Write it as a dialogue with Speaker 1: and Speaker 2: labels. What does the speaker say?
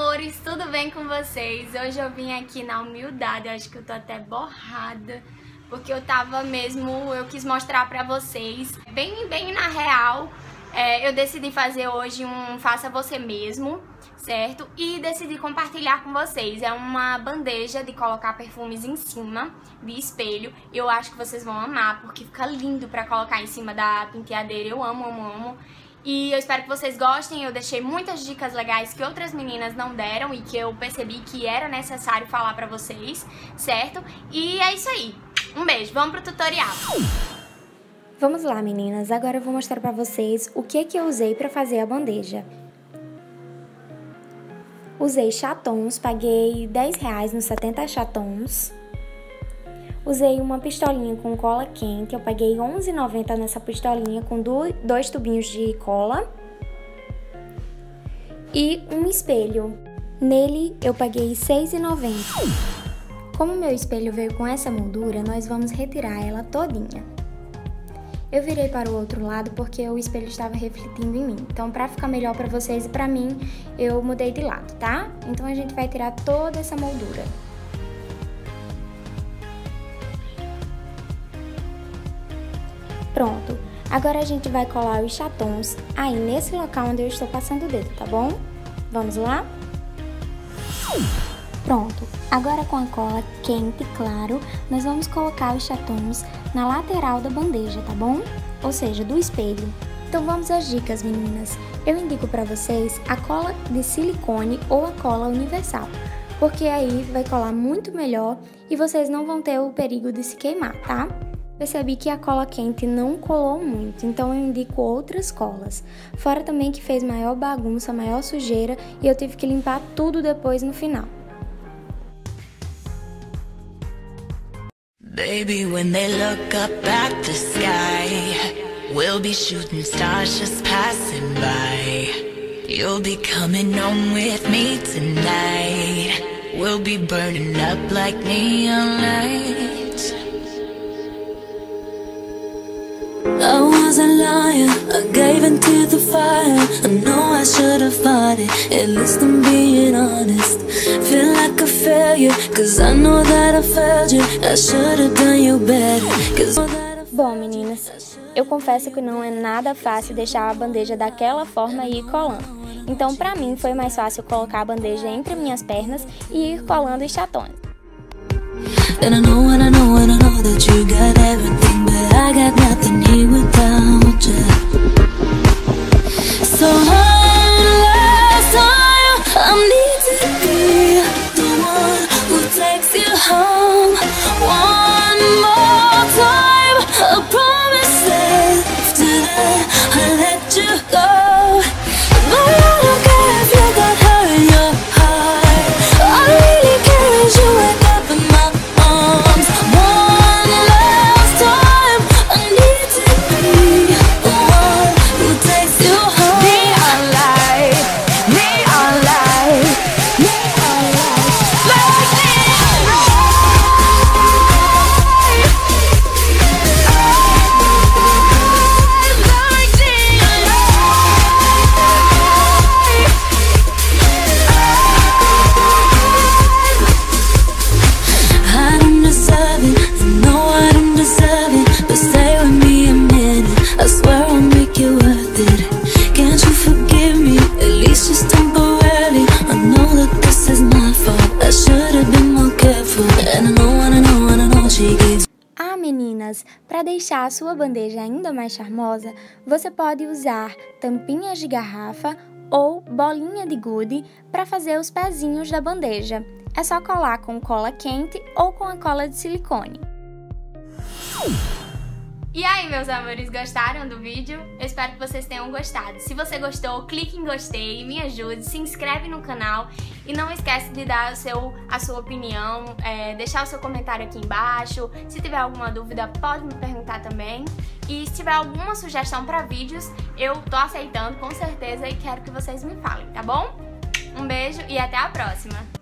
Speaker 1: amores, tudo bem com vocês? Hoje eu vim aqui na humildade, acho que eu tô até borrada, porque eu tava mesmo, eu quis mostrar pra vocês, bem, bem na real, é, eu decidi fazer hoje um faça você mesmo, certo? E decidi compartilhar com vocês, é uma bandeja de colocar perfumes em cima de espelho, eu acho que vocês vão amar, porque fica lindo pra colocar em cima da penteadeira, eu amo, amo, amo. E eu espero que vocês gostem. Eu deixei muitas dicas legais que outras meninas não deram e que eu percebi que era necessário falar pra vocês, certo? E é isso aí. Um beijo, vamos pro tutorial.
Speaker 2: Vamos lá, meninas. Agora eu vou mostrar pra vocês o que que eu usei pra fazer a bandeja. Usei chatons, paguei 10 reais nos 70 chatons. Usei uma pistolinha com cola quente, eu paguei R$11,90 nessa pistolinha com dois tubinhos de cola. E um espelho. Nele eu paguei R$6,90. Como meu espelho veio com essa moldura, nós vamos retirar ela todinha. Eu virei para o outro lado porque o espelho estava refletindo em mim. Então, para ficar melhor para vocês e para mim, eu mudei de lado, tá? Então, a gente vai tirar toda essa moldura. Pronto. Agora a gente vai colar os chatons aí nesse local onde eu estou passando o dedo, tá bom? Vamos lá? Pronto. Agora com a cola quente, claro, nós vamos colocar os chatons na lateral da bandeja, tá bom? Ou seja, do espelho. Então vamos às dicas, meninas. Eu indico para vocês a cola de silicone ou a cola universal, porque aí vai colar muito melhor e vocês não vão ter o perigo de se queimar, tá? Percebi que a cola quente não colou muito, então eu indico outras colas. Fora também que fez maior bagunça, maior sujeira e eu tive que limpar tudo depois no final. Baby, when they look up at the sky, we'll be shooting stars just passing by. You'll be coming home with me tonight. We'll be burning up like neon lights. I was a liar, I gave into the fire. I know I should have fought it, at least I'm being honest. Feel like a failure, cause I know that I failed you. I should have done you better, cause Bom, meninas, eu confesso que não é nada fácil deixar a bandeja daquela forma e ir colando. Então, pra mim, foi mais fácil colocar a bandeja entre minhas pernas e ir colando os chatões. And I know and I know and I know without you. So meninas, para deixar a sua bandeja ainda mais charmosa, você pode usar tampinhas de garrafa ou bolinha de gude para fazer os pezinhos da bandeja. É só colar com cola quente ou com a cola de silicone.
Speaker 1: E aí, meus amores, gostaram do vídeo? Eu espero que vocês tenham gostado. Se você gostou, clique em gostei, me ajude, se inscreve no canal e não esquece de dar seu, a sua opinião, é, deixar o seu comentário aqui embaixo. Se tiver alguma dúvida, pode me perguntar também. E se tiver alguma sugestão para vídeos, eu tô aceitando com certeza e quero que vocês me falem, tá bom? Um beijo e até a próxima!